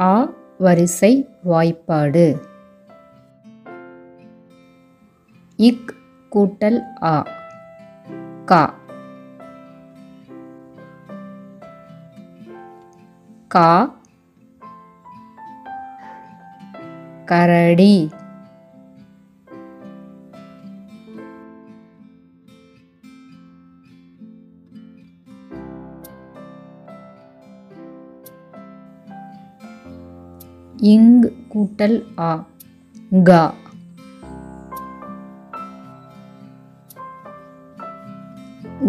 ஆ வரிசை வாய்ப்பாடு. இக் கூட்டல் ஆ. கா. கா. கரடி. இங் கூட்டல் ஆ. கா.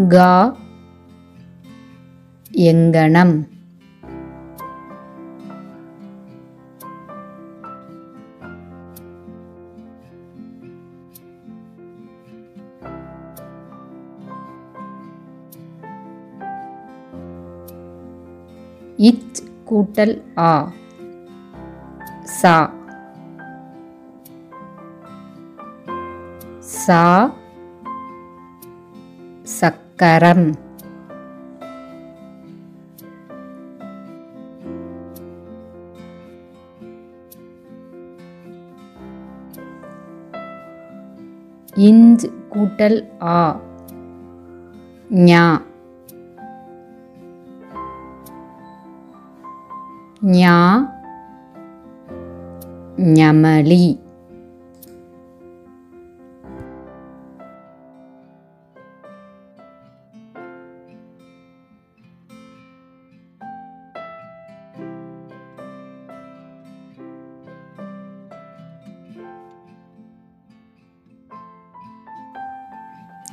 கா. எங்கனம் இச் கூட்டல் ஆ. സ. സ. സക്കരം. ഇഞ്ച് കൂട്ടൽ ആ. ഞാ. ഞാ. ஞமலி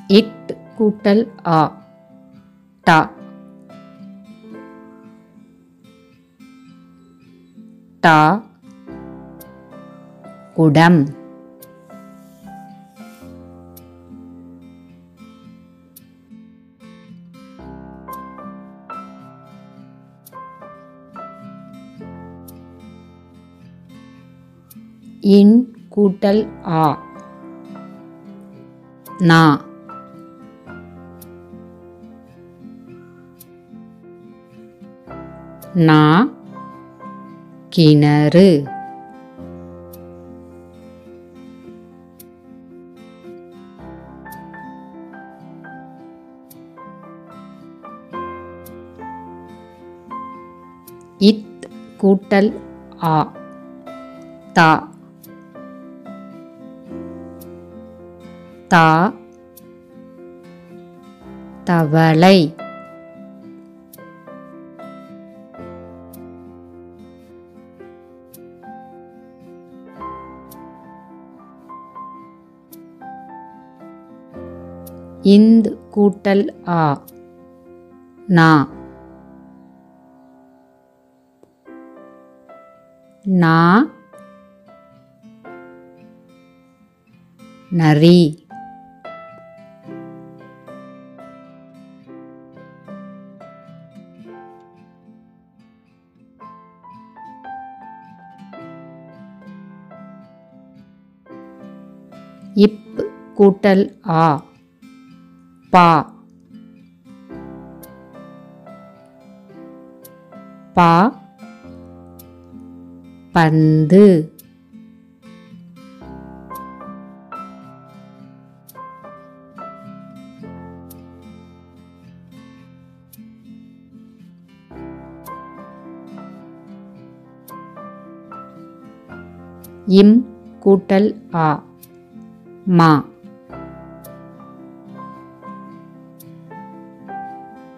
இட் கூட்டல் ஆ. டா. டா. குடம். இன் கூட்டல் ஆ. நா. நா. கிணறு. இத் கூட்டல் ஆ தா. தா. தவளை. இந்து கூட்டல் ஆ நா. நா நரி. இப் கூட்டல் ஆ பா. பா. பந்து. இம் கூட்டல் ஆ. மா.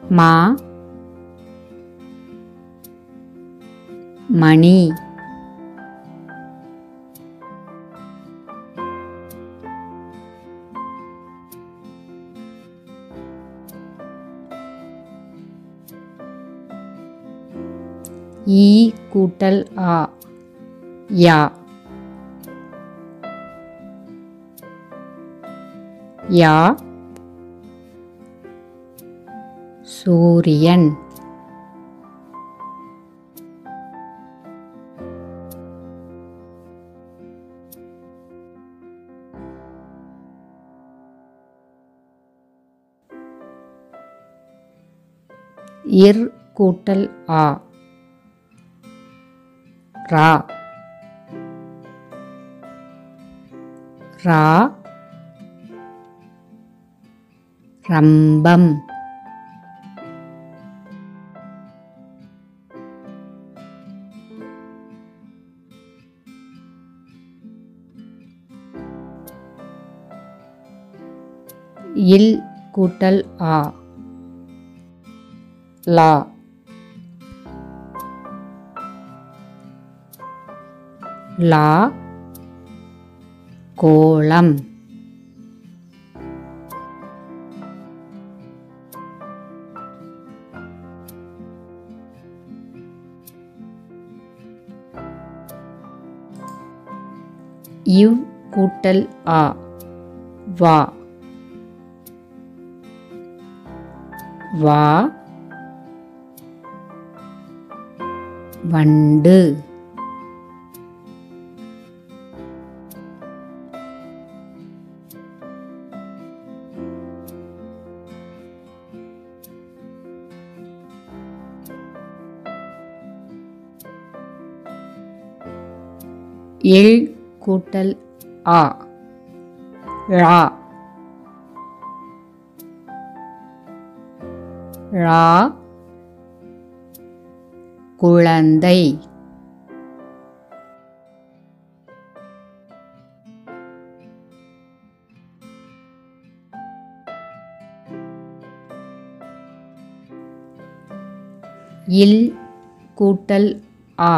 மா. மணி. ஈ கூட்டல் ஆ. யா. யா. சூரியன். இர் கூட்டல் ஆ. ரா ரா ரம்பம் இல் கூட்டல் ஆ லா லா கோலம் இவ் கூட்டல் ஆ வா. வா. வண்டு. எள் கூட்டல் ஆ. ழா ழா குழந்தை. இல் கூட்டல் ஆ.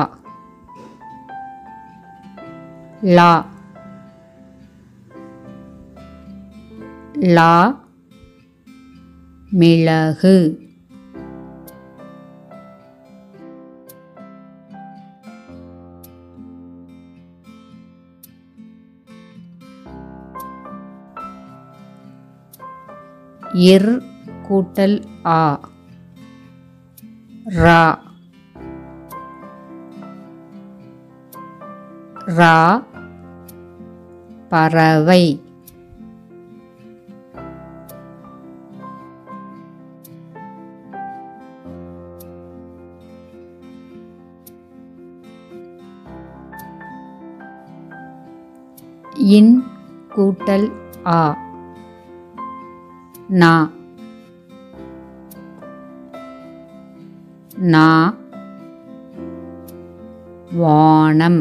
லா. லா. மிளகு. இர் கூட்டல் ஆ. ரா. ரா. பறவை. இன் கூட்டல் ஆ. நா. நா. வானம்.